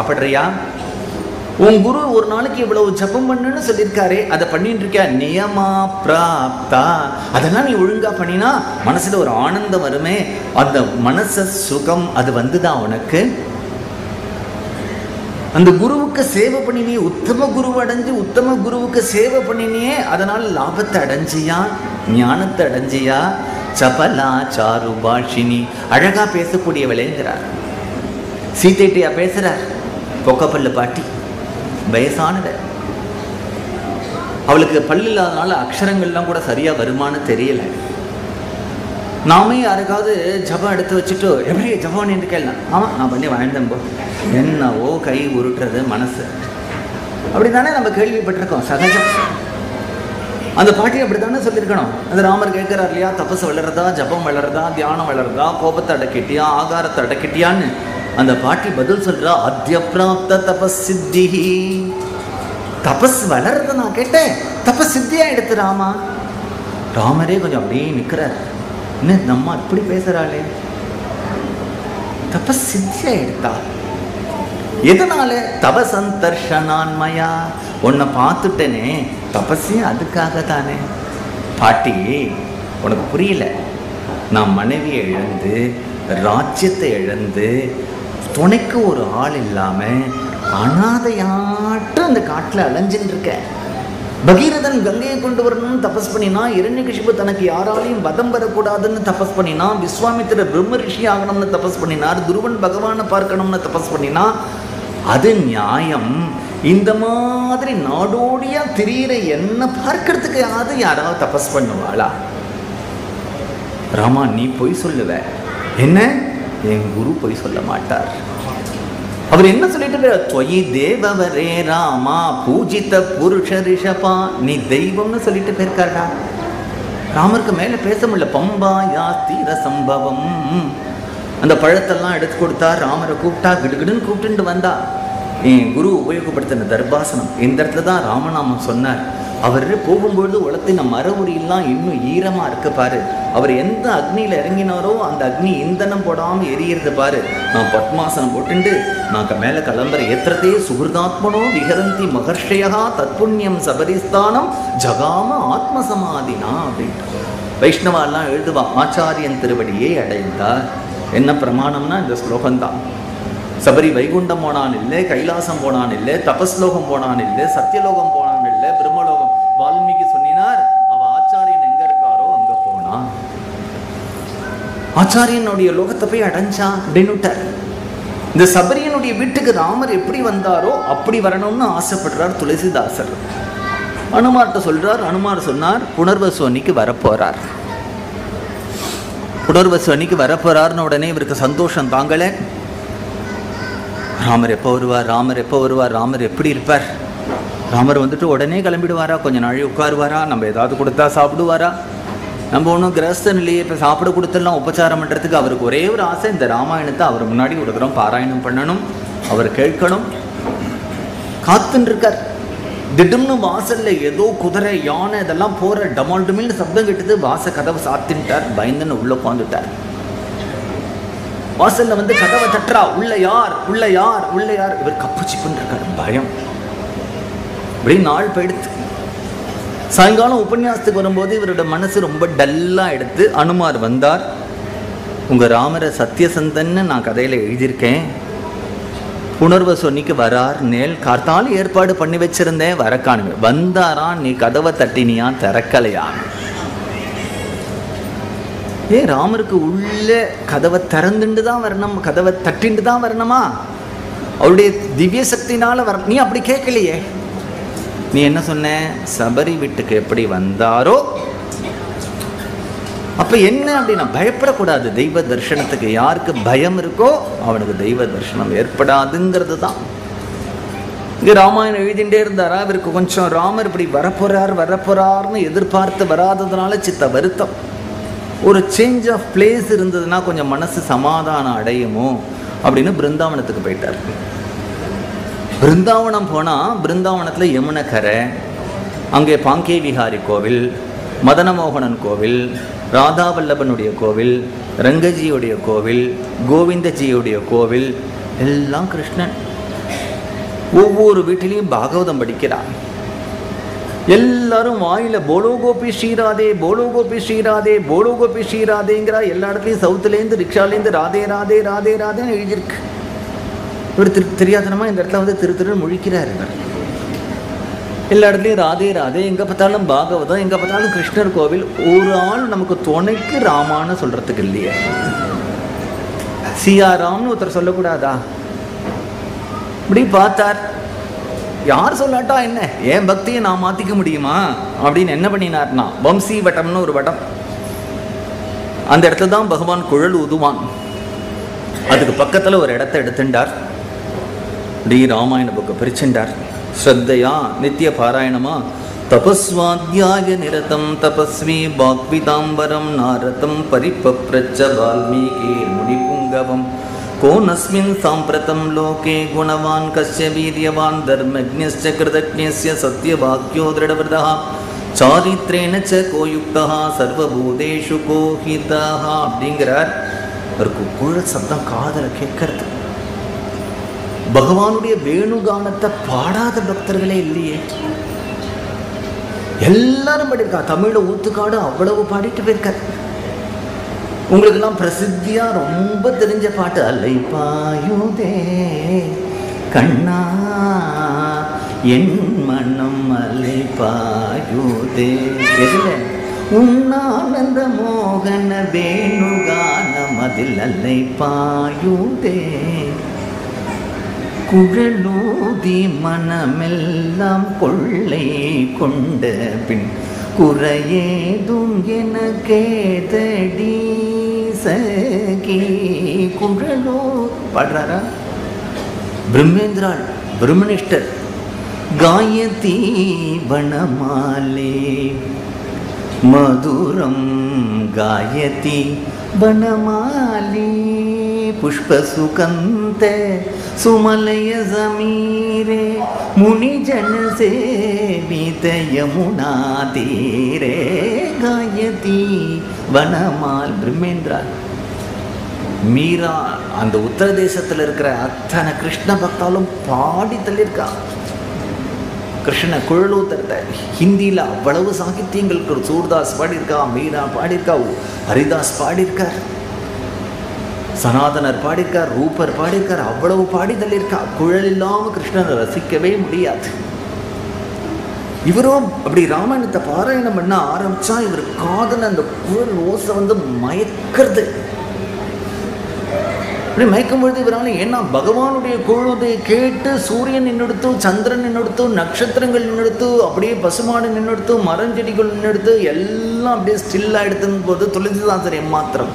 அப்படியா உன் குரு ஒரு நாளைக்கு இவ்வளவு ஜபம் பண்ணுன்னு சொல்லியிருக்காரு அதை பண்ணிட்டு இருக்க நியமா பிராப்தா. அதெல்லாம் நீ ஒழுங்கா பண்ணினா மனசுல ஒரு ஆனந்தம் வருமே. அந்த மனச சுகம் அது வந்துதான் உனக்கு? அந்த குருவுக்கு சேவை பண்ணினியே உத்தம குரு அடைஞ்சு உத்தம குருவுக்கு சேவை பண்ணினியே அதனால் லாபத்தை அடைஞ்சியா? ஞானத்தை அடைஞ்சியா? சபலா சாரு பாஷினி அழகா பேசக்கூடிய விளைங்கிறார் சீத்தைட்டியா பேசுறார்? பொக்கப்பல்லு பாட்டி. வயசானவ. அவளுக்கு பல்லு இல்லாதனால அக்ஷரங்கள்லாம் கூட சரியா வருமானு தெரியல. நாமே யாருக்காவது ஜபம் எடுத்து வச்சுட்டு எப்படி ஜபம் என்று கேட்கலாம் ஆமாம் நான் பண்ணி வாழ்ந்தேன் போ. என்னவோ கை உருட்டுறது மனசு. அப்படி தானே நம்ம கேள்விப்பட்டிருக்கோம் சகஜம். அந்த பாட்டி அப்படி தானே சொல்லியிருக்கணும். அந்த ராமர் கேட்குறார் இல்லையா தபஸ் வளருதா ஜபம் வளருதா தியானம் வளருதா கோபத்தை அடக்கிட்டியா ஆகாரத்தை அடக்கிட்டியான்னு. அந்த பாட்டி பதில் சொல்றா அத்திய தபசித்தி தபஸ் தபஸ் வளருது நான் கேட்டேன். தபஸ் சித்தியா எடுத்து ராமா? ராமரே கொஞ்சம் அப்படியே நிற்கிறார் என்ன நம்ம அம்மா இப்படி பேசுறாளே? தபஸ் சித்தியா எடுத்தா? எதனால? தபசந்தர்ஷனான்மையா. உன்னை பார்த்துட்டேனே. தபஸே அதுக்காக தானே பாட்டி உனக்கு புரியல. நான் மனைவியை இழந்து ராஜ்யத்தை இழந்து துணைக்கு ஒரு ஆள் இல்லாமல் அனாதையாட்டம் அந்த காட்டில் அலைஞ்சின்னு இருக்க பகீரதன் கங்கையை கொண்டு வரணும்னு தபஸ் பண்ணினா இரண்யகிஷிபு தனக்கு யாராலையும் வதம் வரக்கூடாதுன்னு தபஸ் பண்ணினா விஸ்வாமித்திர பிரம்ம ரிஷி ஆகணும்னு தபஸ் பண்ணினார் துருவன் பகவானை பார்க்கணும்னு தபஸ் பண்ணினா அது நியாயம். இந்த மாதிரி நாடோடியா திரியிற என்ன பார்க்கறதுக்கு யாராவது யாராவது தபஸ் பண்ணுவாளா? ராமா நீ பொய் சொல்லுவ. என்ன? என் குரு பொய் சொல்ல மாட்டார். அவர் என்ன சொல்லிட்டு தொயி தேவவரே ராமா பூஜித்த புருஷ ரிஷபா நீ தெய்வம்னு சொல்லிட்டு போயிருக்காரா ராமருக்கு மேலே பேச முடியல. பம்பா யா தீர சம்பவம். அந்த பழத்தெல்லாம் எடுத்து கொடுத்தா ராமரை கூப்பிட்டா கிடுகிடுன்னு கூப்பிட்டுட்டு வந்தா. என் குரு உபயோகப்படுத்தின தர்பாசனம். இந்த இடத்துல தான் ராமநாமம் சொன்னார். அவர் போகும்பொழுது உலத்தின மறுமுறையெல்லாம் இன்னும் ஈரமா இருக்கு பாரு. அவர் எந்த அக்னியில் இறங்கினாரோ அந்த அக்னி இந்தனம் போடாமல் எரியறது பாரு. நான் பத்மாசனம் போட்டுண்டு நான் மேலே மேல கிளம்புற ஏத்திரத்தே சுகிருதாத்மனோ விகரந்தி மகர்ஷயா தத்புண்ணியம் சபரிஸ்தானம் ஜகாம ஆத்மசமாதினா அப்படின்ட்டு. வைஷ்ணவாலாம் எழுதுவா ஆச்சாரியன் திருவடியே அடைந்தார். என்ன பிரமாணம்னா இந்த ஸ்லோகம்தான். சபரி வைகுண்டம் போனான் இல்லை கைலாசம் போனான் இல்லை தபஸ்லோகம் போனான் இல்லை சத்தியலோகம் போனான் இல்லை பிரம்மலோகம் வால்மீகி சொன்னினார் அவ ஆச்சாரியன் எங்க இருக்காரோ அங்க போனா. ஆச்சாரியனுடைய லோகத்தை போய் அடைஞ்சா அப்படின்னுட்டார். இந்த சபரியனுடைய வீட்டுக்கு ராமர் எப்படி வந்தாரோ அப்படி வரணும்னு ஆசைப்படுறார் துளசிதாசர். அனுமார்ட்ட சொல்றார் அனுமார் சொன்னார் புனர்வசு அன்னைக்கு வரப்போறார். புனர்வசு அன்னைக்கு வரப்போறார்னு உடனே இவருக்கு சந்தோஷம் தாங்கலை. ராமர் எப்போ வருவார் ராமர் எப்போ வருவார் ராமர் எப்படி இருப்பார்? ராமர் வந்துட்டு உடனே கிளம்பிடுவாரா? கொஞ்சம் நாழி உட்காருவாரா? நம்ம ஏதாவது கொடுத்தா சாப்பிடுவாரா? நம்ம ஒன்றும் கிரஸ்தன் இல்லையே இப்போ சாப்பிட கொடுத்தெல்லாம் உபச்சாரம் பண்ணுறதுக்கு அவருக்கு ஒரே ஒரு ஆசை இந்த ராமாயணத்தை அவர் முன்னாடி ஒரு தரம் பாராயணம் பண்ணணும் அவர் கேட்கணும். காத்துன்னு இருக்கார் திடும்னு வாசல்ல ஏதோ குதிரை யானை இதெல்லாம் போற டமால் டுமில்னு சப்தம் கேட்டது. வாச கதவை சாத்தின்ட்டார். பயந்துன்னு உள்ள உட்காந்துட்டார் வாசல்ல வந்து கதவை தட்டுறா. உள்ள யார்? உள்ள யார்? உள்ள யார்? இவர் கப்பு சிப்புன்னு பயம். அப்படின்னு நாள் போயிடுத்து சாயங்காலம் உபன்யாசத்துக்கு வரும்போது இவரோட மனசு ரொம்ப டல்லாக எடுத்து அனுமார் வந்தார். உங்கள் ராமரை சத்தியசந்தன்னு நான் கதையில் எழுதியிருக்கேன். உணர்வை சொன்னிக்கு வரார். நேல் கார்த்தாலும் ஏற்பாடு பண்ணி வச்சிருந்தேன். வர காணுங்க. வந்தாரான் நீ கதவை தட்டினியா? திறக்கலையா? ஏ ராமருக்கு உள்ள கதவை திறந்துண்டு தான் வரணும். கதவை தட்டிண்டு தான் வரணுமா? அவருடைய திவ்ய சக்தினால் வர நீ அப்படி கேட்கலையே. நீ என்ன சொன்ன? சபரி வீட்டுக்கு எப்படி வந்தாரோ? அப்ப என்ன அப்படின்னா பயப்படக்கூடாது. தெய்வ தரிசனத்துக்கு யாருக்கு பயம் இருக்கோ அவனுக்கு தெய்வ தரிசனம் ஏற்படாதுங்கிறது தான் இங்க ராமாயணம் எழுதிட்டே இருந்தாரா? இவருக்கு கொஞ்சம் ராமர் இப்படி வரப்போறார் வரப்போறார்னு எதிர்பார்த்து வராததுனால சித்த வருத்தம். ஒரு சேஞ்ச் ஆஃப் பிளேஸ் இருந்ததுன்னா கொஞ்சம் மனசு சமாதானம் அடையுமோ? அப்படின்னு பிருந்தாவனத்துக்கு போயிட்டார். பிருந்தாவனம் போனால் பிருந்தாவனத்தில் யமுனக்கரை அங்கே பாங்கே விஹாரி கோவில் மதனமோகனன் கோவில் ராதாவல்லபனுடைய கோவில் ரங்கஜியுடைய கோவில் கோவிந்தஜியுடைய கோவில் எல்லாம் கிருஷ்ணன். ஒவ்வொரு வீட்டிலையும் பாகவதம் படிக்கிறான். எல்லாரும் வாயில போலோ கோபி ஸ்ரீராதே போலோ கோபி ஸ்ரீராதே போலோ கோபி ஸ்ரீராதேங்கிறா எல்லா இடத்துலையும் சவுத்துலேருந்து ரிக்ஷாலேருந்து ராதே ராதே ராதே ராதேன்னு எழுதியிருக்கு. இவர் திரு தெரியாதனமா இந்த இடத்துல வந்து திரு திரு முழிக்கிறார் இவர். எல்லா இடத்துலையும் ராதே ராதே எங்கே பார்த்தாலும் பாகவதம் எங்கே பார்த்தாலும் கிருஷ்ணர் கோவில் ஒரு ஆள் நமக்கு துணைக்கு ராமான்னு சொல்கிறதுக்கு இல்லையே. சியாராம்னு ஒருத்தர் சொல்லக்கூடாதா? இப்படி பார்த்தார். யார் சொல்லாட்டா என்ன? என் பக்தியை நான் மாற்றிக்க முடியுமா? அப்படின்னு என்ன பண்ணினார்னா வம்சி வட்டம்னு ஒரு வட்டம். அந்த இடத்துல தான் பகவான் குழல் ஊதுவான். அதுக்கு பக்கத்தில் ஒரு இடத்த எடுத்துட்டார் டி ராமாயண புக்கை பிரிச்சுண்டார் ஸ்ரத்தையா நித்திய பாராயணமா? தபஸ்வாத்தியாய நிரதம் தபஸ்வி பாக்விதாம்பரம் நாரதம் பரிப்பப்ரச்ச வால்மீகி முனிபுங்கவம். கோனஸ்மின் சாம்பிரதம் லோகே குணவான் கஷ்ய வீரியவான் தர்மஜ்ஞஸ்ய கிருதஜ்ஞஸ்ய சத்யவாக்யோ திருடவிரதா. சாரித்ரேன ச கோயுக்தா சர்வபூதேஷு கோஹிதா அப்படிங்கிறார். அவருக்கு குழ சப்தம் காதல கேட்கறது. பகவானுடைய வேணுகானத்தை பாடாத பக்தர்களே இல்லையே. எல்லாரும் பாடியிருக்கா. தமிழ ஊத்துக்காடு அவ்வளவு பாடிட்டு போயிருக்காரு. உங்களுக்கெல்லாம் பிரசித்தியா ரொம்ப தெரிஞ்ச பாட்டு அலை பாயுதே கண்ணா என் மனம் அலை பாயுதே. எதுல? உன்னானந்த மோகன வேணுகானம் அதில் அலை பாயுதே குழலூதி மனமெல்லாம் கொள்ளை கொண்ட பின் குறையேதும் என கேதடி சகி குழலோ பாடுறாரா? பிரம்மேந்திராள் பிரம்மனிஷ்டர் காயதி வனமாலே மதுரம் गायति वनमाली पुष्पसुकन्त सुमलय समीरे मुनिजन सेवित यमुना तीरे गायति வனமால் பிரம்மேந்திரா மீரா அந்த உத்தர தேசத்தில் இருக்கிற அத்தனை கிருஷ்ண பக்தாலும் பாடி தள்ளியிருக்கா கிருஷ்ண குழலூத்தரத்தை ஹிந்தியில் அவ்வளவு சாகித்யங்கள் சூர்தாஸ் பாடியிருக்கா மீனா பாடியிருக்கா ஹரிதாஸ் பாடியிருக்கார் சனாதனர் பாடியிருக்கார் ரூபர் பாடியிருக்கார் அவ்வளவு பாடிதல் இருக்கா குழல் இல்லாமல் கிருஷ்ணனை ரசிக்கவே முடியாது இவரும் அப்படி ராமாயணத்தை பாராயணம் பண்ண ஆரம்பிச்சா இவர் காதல் அந்த குழல் ஓசை வந்து மயக்கிறது அப்படி மயக்கும் பொழுது இவரால் ஏன்னா பகவானுடைய குழுதை கேட்டு சூரியன் நின்னெடுத்து சந்திரன் நின்னெடுத்து நட்சத்திரங்கள் நின்னெடுத்து அப்படியே பசுமாடு நின்னெடுத்து மரஞ்செடிகள் நின்னெடுத்து எல்லாம் அப்படியே ஸ்டில் ஆகிடுதுன்னு போது துளசிதாசர் எம்மாத்திரம்.